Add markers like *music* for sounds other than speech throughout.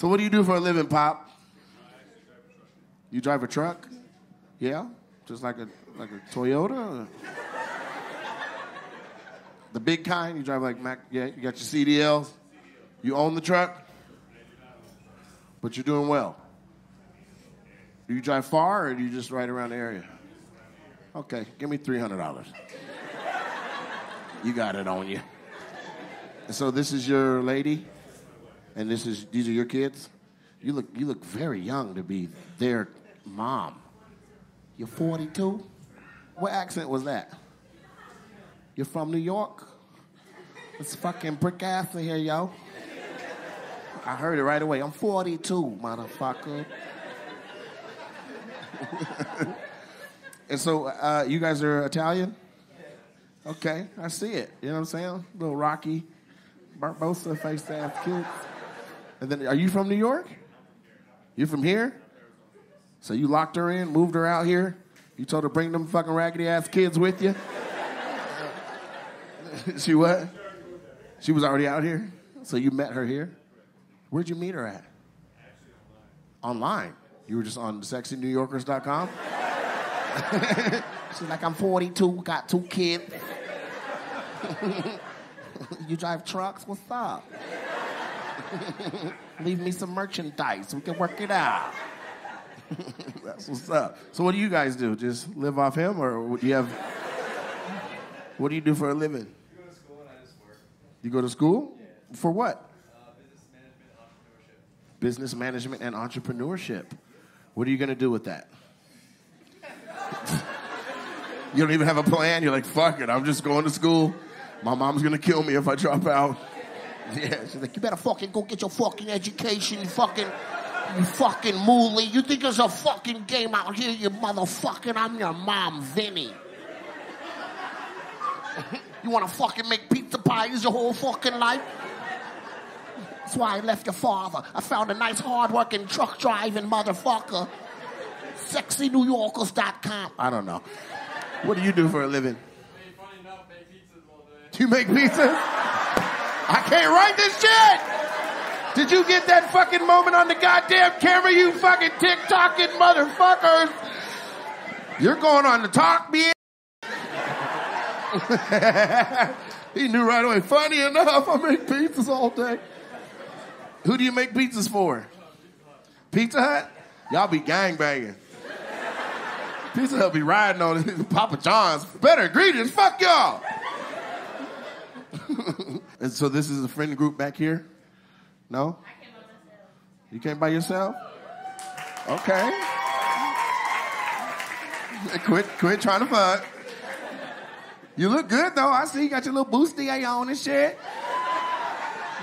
So what do you do for a living, Pop? You drive a truck? Yeah? Just like a like a Toyota? The big kind? You drive like Mack yeah, you got your CDLs? You own the truck? But you're doing well. Do you drive far or do you just ride around the area? Okay, give me three hundred dollars. You got it on you. So this is your lady, and this is these are your kids. You look you look very young to be their mom. You're 42. What accent was that? You're from New York. It's fucking brick ass in here, yo. I heard it right away. I'm 42, motherfucker. *laughs* and so, uh, you guys are Italian? Okay, I see it. You know what I'm saying? little Rocky Balboa face ass kids. And then, are you from New York? You from here? So you locked her in, moved her out here. You told her bring them fucking raggedy ass kids with you. *laughs* she what? She was already out here. So you met her here. Where'd you meet her at? Online. You were just on sexynewyorkers.com? She's like, I'm 42, got two kids. *laughs* you drive trucks? What's up? *laughs* Leave me some merchandise. We can work it out. *laughs* That's what's up. So, what do you guys do? Just live off him, or do you have? What do you do for a living? go to school and I just work. You go to school for what? Uh, business management, entrepreneurship. Business management and entrepreneurship. What are you going to do with that? *laughs* you don't even have a plan. You're like, fuck it. I'm just going to school. My mom's going to kill me if I drop out. Yeah, she's like, you better fucking go get your fucking education, you fucking, you fucking mooly. You think there's a fucking game out here, you motherfucking, I'm your mom, Vinny. *laughs* you wanna fucking make pizza pies your whole fucking life? That's why I left your father. I found a nice, hard-working, truck-driving motherfucker. SexyNewYorkers.com. I don't know. What do you do for a living? Hey, funny enough, make pizzas all day. Do you make pizzas? I can't write this shit. Did you get that fucking moment on the goddamn camera, you fucking tick-tocking motherfuckers? You're going on the talk, bitch. *laughs* he knew right away. Funny enough, I make pizzas all day. Who do you make pizzas for? Pizza Hut? Y'all be gangbanging. Pizza Hut be riding on. *laughs* Papa John's. Better ingredients. Fuck y'all. And so this is a friend group back here? No? You came by yourself? Okay. Quit, quit trying to fuck. You look good though. I see you got your little bustier on and shit.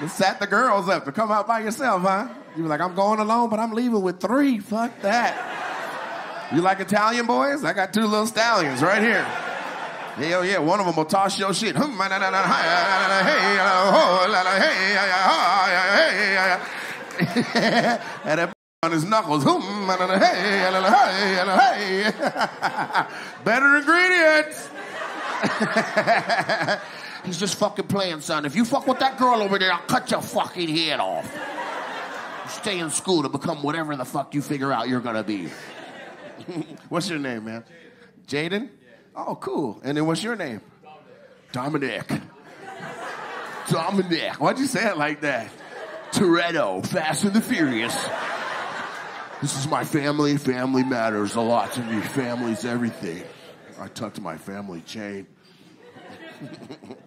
You sat the girls up to come out by yourself, huh? You were like, I'm going alone, but I'm leaving with three. Fuck that. You like Italian boys? I got two little stallions right here. Hell yeah, one of them will toss your shit. and that *laughs* on his knuckles. Better ingredients. *laughs* He's just fucking playing, son. If you fuck with that girl over there, I'll cut your fucking head off. Stay in school to become whatever the fuck you figure out you're gonna be. *laughs* What's your name, man? Jaden? Oh, cool. And then what's your name? Dominic. Dominic. Why'd you say it like that? Toretto, Fast and the Furious. This is my family. Family matters a lot to me. Family's everything. I tucked my family chain. *laughs*